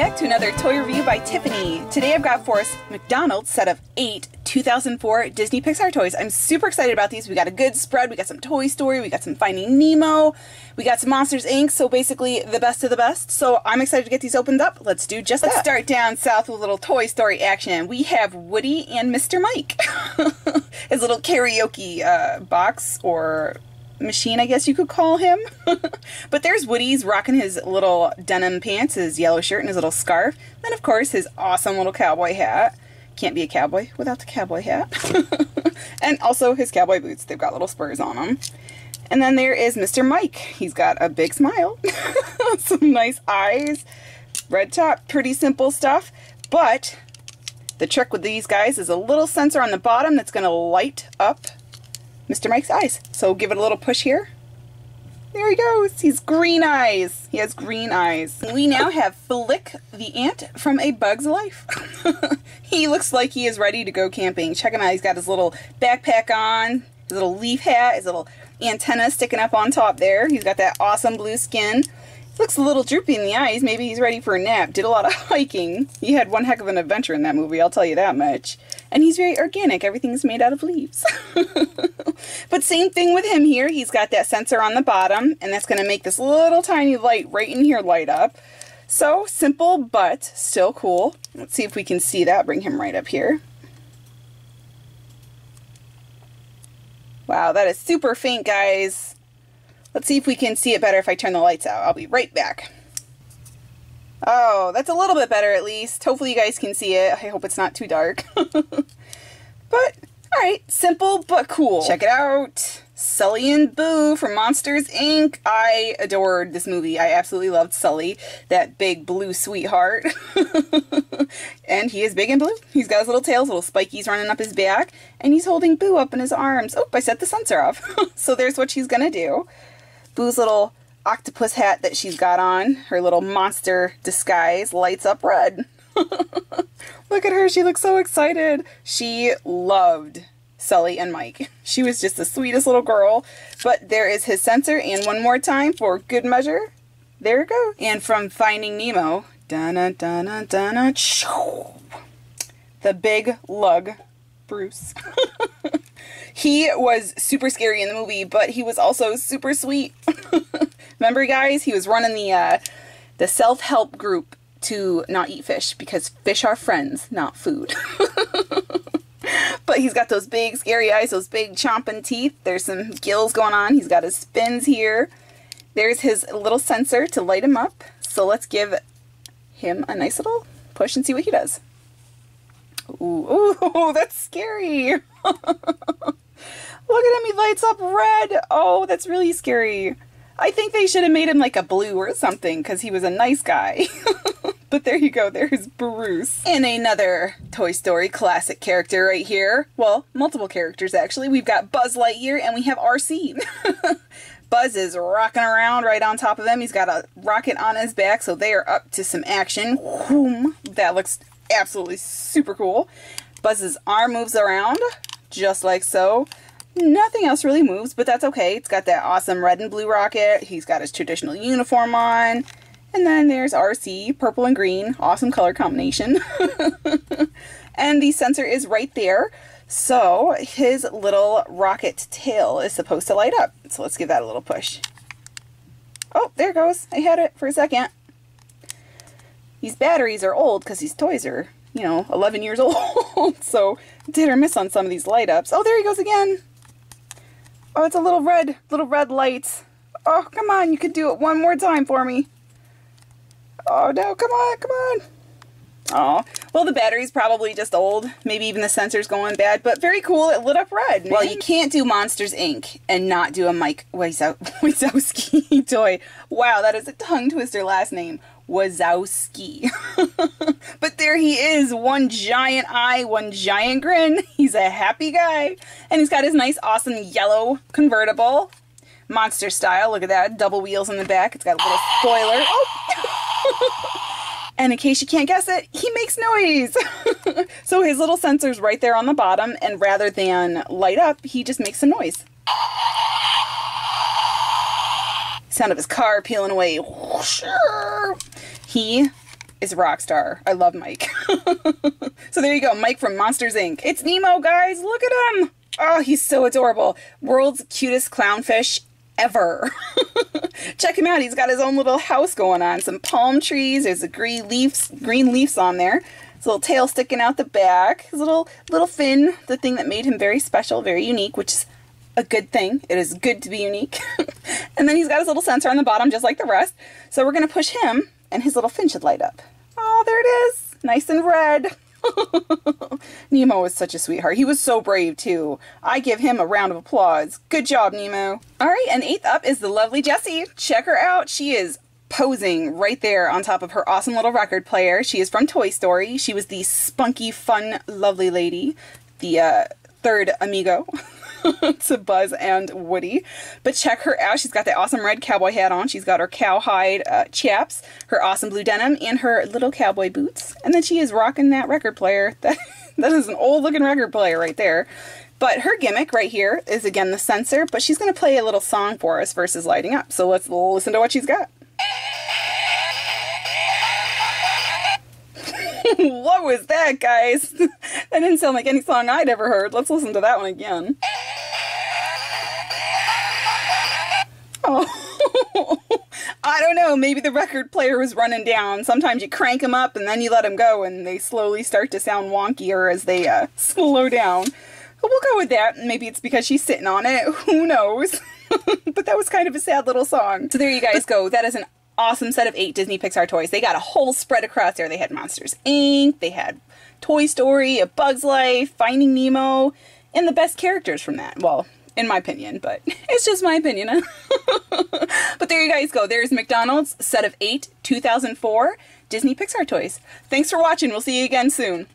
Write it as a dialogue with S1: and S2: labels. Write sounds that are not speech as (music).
S1: back to another toy review by Tiffany. Today I've got for us McDonald's set of eight 2004 Disney Pixar toys. I'm super excited about these. We got a good spread. We got some Toy Story. We got some Finding Nemo. We got some Monsters Inc. So basically the best of the best. So I'm excited to get these opened up. Let's do just Let's that. start down south with a little Toy Story action. We have Woody and Mr. Mike. (laughs) His little karaoke uh, box or machine, I guess you could call him. (laughs) but there's Woody's rocking his little denim pants, his yellow shirt, and his little scarf. Then, of course, his awesome little cowboy hat. Can't be a cowboy without the cowboy hat. (laughs) and also his cowboy boots. They've got little spurs on them. And then there is Mr. Mike. He's got a big smile, (laughs) some nice eyes, red top, pretty simple stuff. But the trick with these guys is a little sensor on the bottom that's going to light up Mr. Mike's eyes. So give it a little push here. There he goes. He's green eyes. He has green eyes. We now have Flick the ant from A Bug's Life. (laughs) he looks like he is ready to go camping. Check him out. He's got his little backpack on, his little leaf hat, his little antenna sticking up on top there. He's got that awesome blue skin. Looks a little droopy in the eyes. Maybe he's ready for a nap. Did a lot of (laughs) hiking. He had one heck of an adventure in that movie, I'll tell you that much. And he's very organic. Everything's made out of leaves. (laughs) but same thing with him here. He's got that sensor on the bottom, and that's going to make this little tiny light right in here light up. So simple, but still cool. Let's see if we can see that. Bring him right up here. Wow, that is super faint, guys. Let's see if we can see it better if I turn the lights out. I'll be right back. Oh, that's a little bit better at least. Hopefully you guys can see it. I hope it's not too dark. (laughs) but, alright, simple but cool. Check it out. Sully and Boo from Monsters, Inc. I adored this movie. I absolutely loved Sully, that big blue sweetheart. (laughs) and he is big and blue. He's got his little tails, little spikies running up his back, and he's holding Boo up in his arms. Oh, I set the sensor off. (laughs) so there's what she's gonna do. Boo's little octopus hat that she's got on, her little monster disguise, lights up red. (laughs) Look at her, she looks so excited. She loved Sully and Mike. She was just the sweetest little girl. But there is his sensor, and one more time for good measure. There it goes. And from Finding Nemo, dun dun dun the big lug, Bruce. (laughs) he was super scary in the movie, but he was also super sweet. (laughs) Remember, guys? He was running the uh, the self help group to not eat fish because fish are friends, not food. (laughs) but he's got those big scary eyes, those big chomping teeth. There's some gills going on. He's got his fins here. There's his little sensor to light him up. So let's give him a nice little push and see what he does. Ooh, ooh (laughs) that's scary. (laughs) Look at him, he lights up red. Oh, that's really scary. I think they should have made him like a blue or something because he was a nice guy. (laughs) but there you go, there's Bruce. And another Toy Story classic character right here. Well, multiple characters actually. We've got Buzz Lightyear and we have RC. (laughs) Buzz is rocking around right on top of him. He's got a rocket on his back, so they are up to some action. That looks absolutely super cool. Buzz's arm moves around, just like so. Nothing else really moves, but that's okay. It's got that awesome red and blue rocket. He's got his traditional uniform on. And then there's RC, purple and green. Awesome color combination. (laughs) and the sensor is right there. So his little rocket tail is supposed to light up. So let's give that a little push. Oh, there goes. I had it for a second. These batteries are old because these toys are, you know, 11 years (laughs) old. so did or miss on some of these light ups. Oh, there he goes again. Oh, it's a little red, little red light. Oh, come on, you could do it one more time for me. Oh, no, come on, come on. Oh, well, the battery's probably just old. Maybe even the sensor's going bad, but very cool. It lit up red. Man. Well, you can't do Monsters, Inc. and not do a Mike Wazowski (laughs) (laughs) toy. Wow, that is a tongue twister last name. Wazowski. (laughs) but there he is, one giant eye, one giant grin. (laughs) He's a happy guy. And he's got his nice, awesome yellow convertible. Monster style. Look at that. Double wheels in the back. It's got a little spoiler. Oh! (laughs) and in case you can't guess it, he makes noise. so his little sensor's right there on the bottom, and rather than light up, he just makes some noise. Sound of his car peeling away. He is a rock star. I love Mike. (laughs) so there you go, Mike from Monsters Inc. It's Nemo, guys. Look at him. Oh, he's so adorable. World's cutest clownfish ever. (laughs) Check him out. He's got his own little house going on. Some palm trees. There's a green leaves, green leaves on there. His little tail sticking out the back. His little little fin, the thing that made him very special, very unique, which is a good thing. It is good to be unique. (laughs) and then he's got his little sensor on the bottom, just like the rest. So we're going to push him, and his little fin should light up. Oh, there it is. Nice and red. (laughs) Nemo was such a sweetheart. He was so brave, too. I give him a round of applause. Good job, Nemo. All right, and eighth up is the lovely Jessie. Check her out. She is posing right there on top of her awesome little record player. She is from Toy Story. She was the spunky, fun, lovely lady, the uh, third amigo. (laughs) (laughs) to Buzz and Woody. But check her out. She's got that awesome red cowboy hat on. She's got her cowhide uh, chaps, her awesome blue denim, and her little cowboy boots. And then she is rocking that record player. (laughs) That, that is an old looking record player right there. But her gimmick right here is again the sensor, but she's going to play a little song for us versus lighting up. So let's listen to what she's got. (laughs) what was that, guys? that didn't sound like any song I'd ever heard. Let's listen to that one again. Oh, (laughs) I don't know. Maybe the record player was running down. Sometimes you crank them up and then you let them go and they slowly start to sound wonkier as they uh, (laughs) slow down. But we'll go with that. Maybe it's because she's sitting on it. (laughs) Who knows? but that was kind of a sad little song. So there you guys go. That is an awesome set of eight Disney Pixar toys. They got a whole spread across there. They had Monsters Inc., they had Toy Story, A Bug's Life, Finding Nemo, and the best characters from that. Well, in my opinion, but (laughs) it's just my opinion. (laughs) but there you guys go. There's McDonald's set of eight 2004 Disney Pixar toys. Thanks for watching. We'll see you again soon.